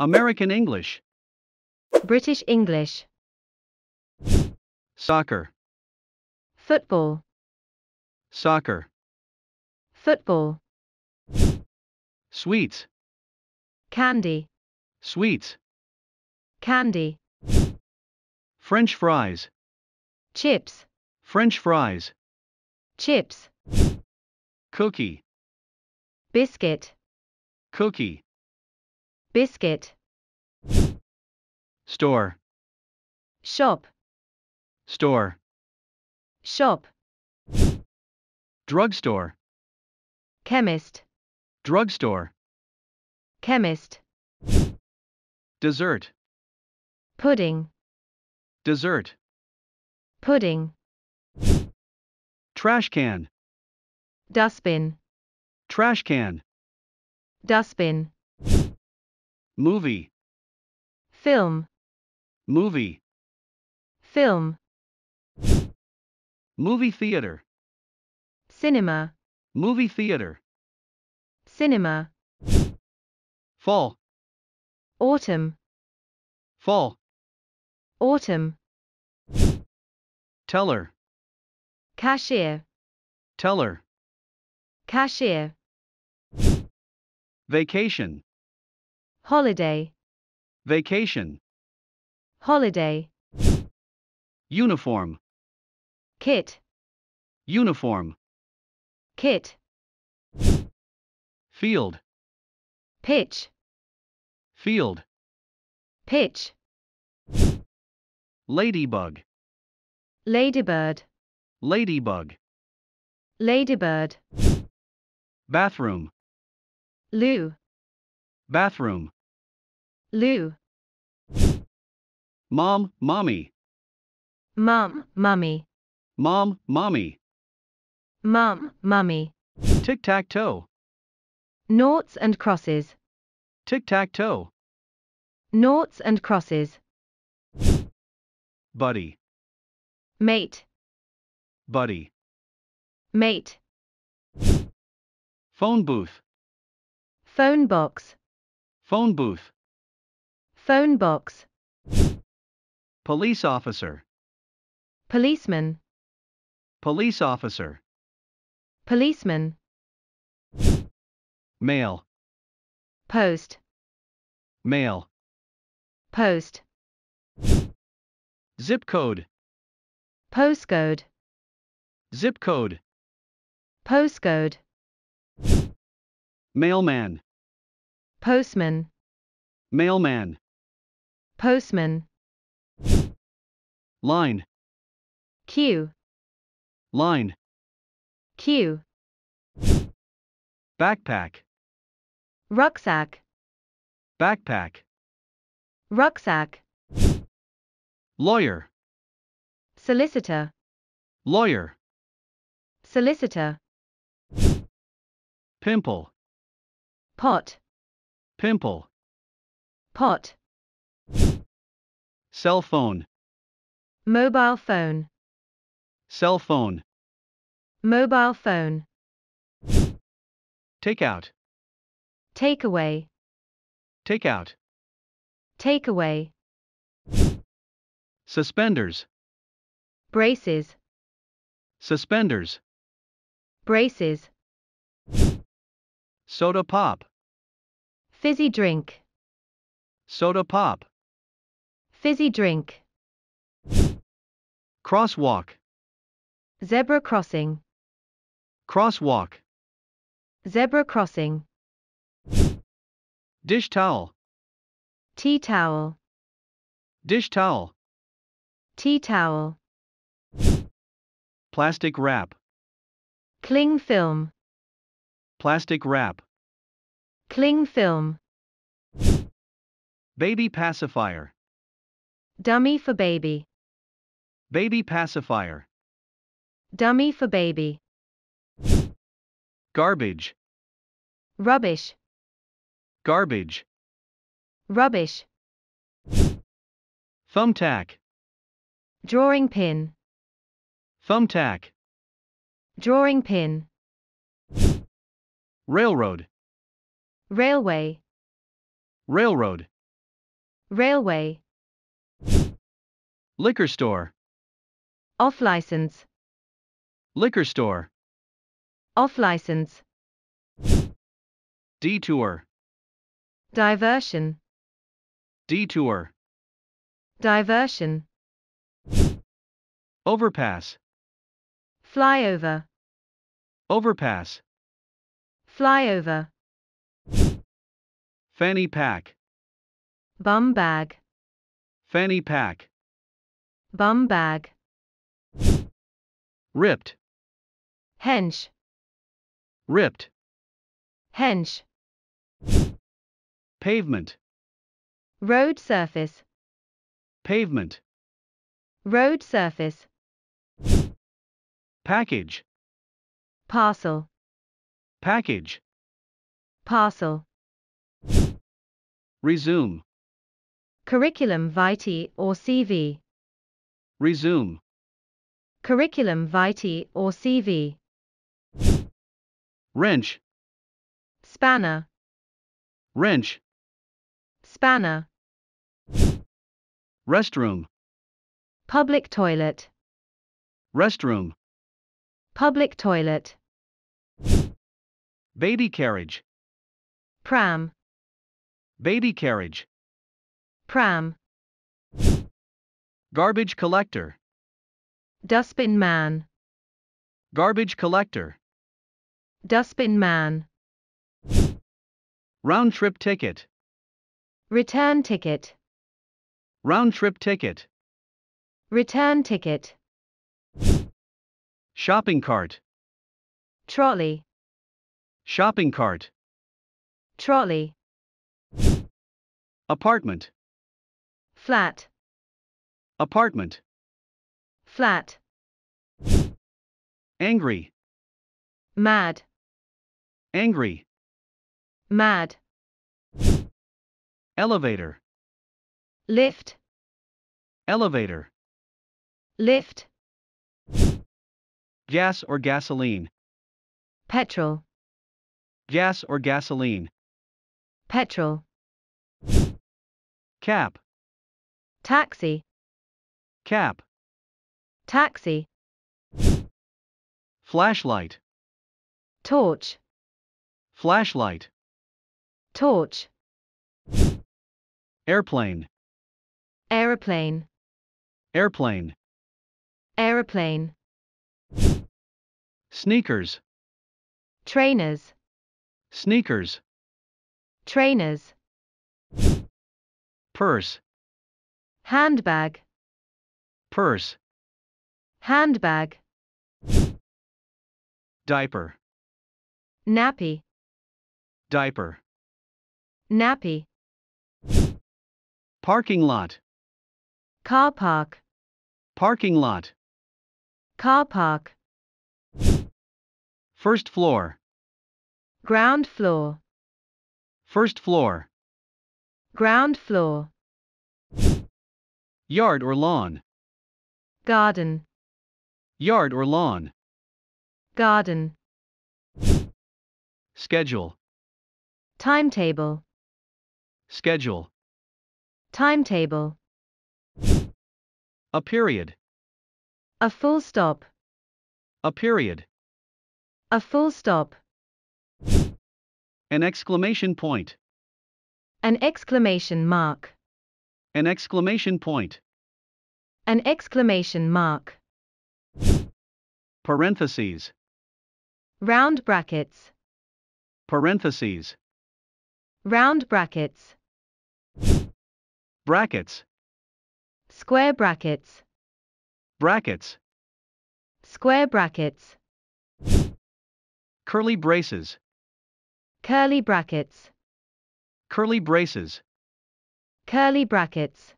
American English, British English, soccer, football, soccer, football, sweets, candy, sweets, candy, French fries, chips, French fries, chips, cookie, biscuit, cookie, biscuit, store, shop, store, shop, drugstore, chemist, drugstore, chemist, dessert, pudding, dessert, pudding, trash can, dustbin, trash can, dustbin, movie, film, movie, film, movie theater, cinema, movie theater, cinema, fall, autumn, fall, autumn, teller, cashier, teller, cashier, vacation, holiday, vacation, holiday, uniform, kit, uniform, kit, field, pitch, field, pitch, ladybug, ladybird, ladybug, ladybird, bathroom, loo, bathroom, loo, mom, mommy, Mom, mummy, mom, mommy, mum, mummy, tic tac toe, noughts and crosses, tic tac toe, noughts and crosses, buddy, mate, buddy, mate, phone booth, phone box, phone booth, phone box, police officer, policeman, police officer, policeman, mail, post, mail, post, zip code, postcode, zip code, postcode, mailman, postman, mailman, postman, line, queue. line, queue. backpack, rucksack, backpack, rucksack, lawyer, solicitor, lawyer, solicitor, pimple, pot, pimple, pot, cell phone, mobile phone, cell phone, mobile phone, take out, takeaway, take out, takeaway, suspenders, braces, suspenders, braces, soda pop, fizzy drink, soda pop, fizzy drink, crosswalk, zebra crossing, crosswalk, zebra crossing, dish towel, tea towel, dish towel, tea towel, plastic wrap, cling film, plastic wrap, cling film, baby pacifier, dummy for baby, baby pacifier, dummy for baby, garbage, rubbish, garbage, rubbish, thumbtack, drawing pin, thumbtack, drawing pin, railroad, railway, railroad, railway, liquor store, off license, liquor store, off license, detour, diversion, detour, diversion, overpass, flyover, overpass, flyover, fanny pack, bum bag, fanny pack, bum bag, ripped, hench, ripped, hench, pavement, road surface, pavement, road surface, package, parcel, package, parcel, resume, curriculum vitae or CV, resume, curriculum vitae or CV, wrench, spanner, wrench, spanner, restroom, public toilet, restroom, public toilet, baby carriage, pram, baby carriage, pram, garbage collector, dustbin man, garbage collector, dustbin man, round trip ticket, return ticket, round trip ticket, return ticket, shopping cart, trolley, shopping cart, trolley, apartment, flat, apartment, flat, angry, mad, angry, mad, elevator, lift, elevator, lift, gas or gasoline, petrol, gas or gasoline, petrol, cap, taxi, cap, taxi, flashlight, torch, flashlight, torch, airplane, aeroplane, airplane, aeroplane, sneakers, trainers, sneakers, trainers, purse, handbag, purse, handbag, diaper, nappy, diaper, nappy, parking lot, car park, parking lot, car park, first floor, ground floor, first floor, ground floor, yard or lawn, garden, yard or lawn, garden, schedule, timetable, schedule, timetable, a period, a full stop, a period, a full stop, an exclamation point, an exclamation mark, an exclamation point, an exclamation mark, parentheses, round brackets, parentheses, round brackets, brackets, square brackets, brackets, square brackets, curly braces, curly brackets, curly braces, curly brackets,